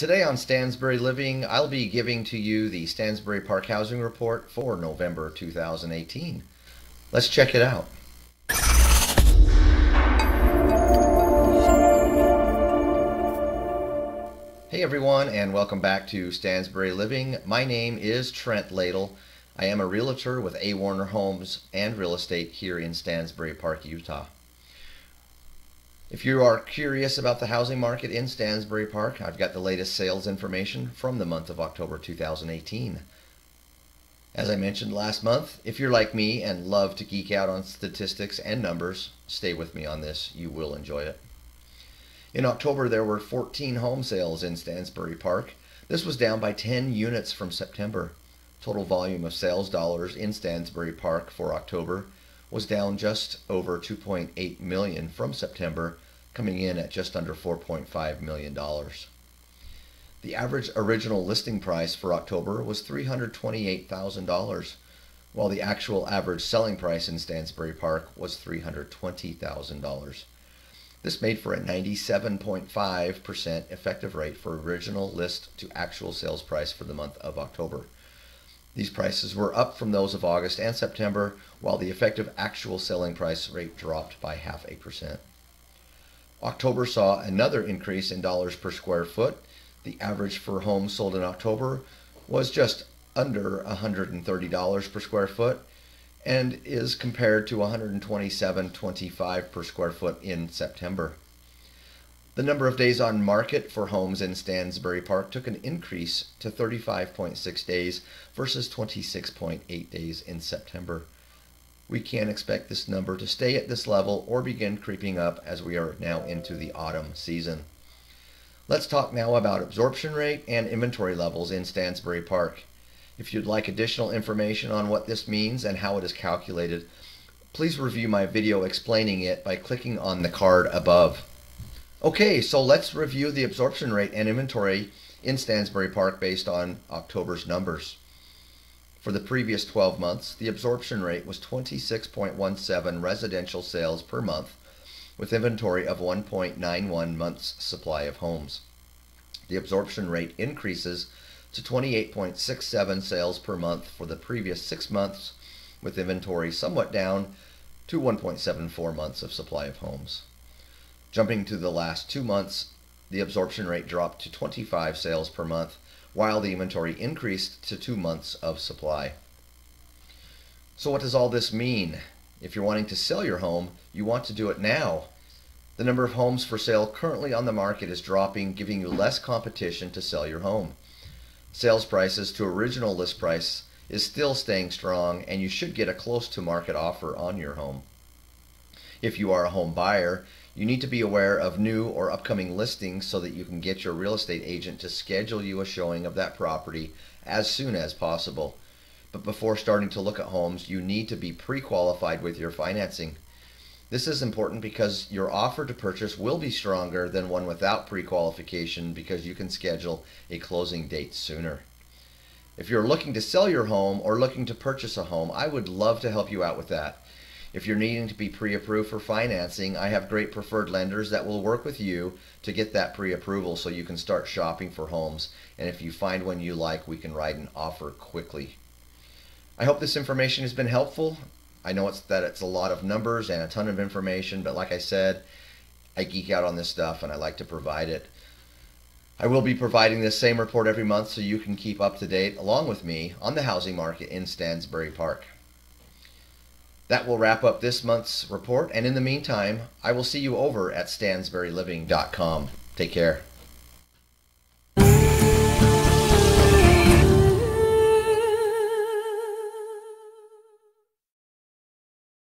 Today on Stansbury Living, I'll be giving to you the Stansbury Park Housing Report for November 2018. Let's check it out. Hey everyone, and welcome back to Stansbury Living. My name is Trent Ladle. I am a realtor with A. Warner Homes and Real Estate here in Stansbury Park, Utah. If you are curious about the housing market in Stansbury Park, I've got the latest sales information from the month of October 2018. As I mentioned last month, if you're like me and love to geek out on statistics and numbers, stay with me on this. You will enjoy it. In October, there were 14 home sales in Stansbury Park. This was down by 10 units from September. Total volume of sales dollars in Stansbury Park for October was down just over 2.8 million from September, coming in at just under 4.5 million dollars. The average original listing price for October was $328,000, while the actual average selling price in Stansbury Park was $320,000. This made for a 97.5% effective rate for original list to actual sales price for the month of October. These prices were up from those of August and September, while the effective actual selling price rate dropped by half a percent. October saw another increase in dollars per square foot. The average for homes sold in October was just under $130 per square foot and is compared to 127.25 per square foot in September. The number of days on market for homes in Stansbury Park took an increase to 35.6 days versus 26.8 days in September. We can expect this number to stay at this level or begin creeping up as we are now into the autumn season. Let's talk now about absorption rate and inventory levels in Stansbury Park. If you'd like additional information on what this means and how it is calculated, please review my video explaining it by clicking on the card above. Okay, so let's review the absorption rate and inventory in Stansbury Park based on October's numbers. For the previous 12 months, the absorption rate was 26.17 residential sales per month, with inventory of 1.91 months supply of homes. The absorption rate increases to 28.67 sales per month for the previous six months, with inventory somewhat down to 1.74 months of supply of homes. Jumping to the last two months, the absorption rate dropped to 25 sales per month, while the inventory increased to two months of supply. So what does all this mean? If you're wanting to sell your home, you want to do it now. The number of homes for sale currently on the market is dropping, giving you less competition to sell your home. Sales prices to original list price is still staying strong, and you should get a close to market offer on your home. If you are a home buyer, you need to be aware of new or upcoming listings so that you can get your real estate agent to schedule you a showing of that property as soon as possible. But before starting to look at homes, you need to be pre-qualified with your financing. This is important because your offer to purchase will be stronger than one without pre-qualification because you can schedule a closing date sooner. If you're looking to sell your home or looking to purchase a home, I would love to help you out with that. If you're needing to be pre-approved for financing, I have great preferred lenders that will work with you to get that pre-approval so you can start shopping for homes. And if you find one you like, we can write an offer quickly. I hope this information has been helpful. I know it's that it's a lot of numbers and a ton of information, but like I said, I geek out on this stuff and I like to provide it. I will be providing this same report every month so you can keep up to date along with me on the housing market in Stansbury Park. That will wrap up this month's report, and in the meantime, I will see you over at stansburyliving.com. Take care.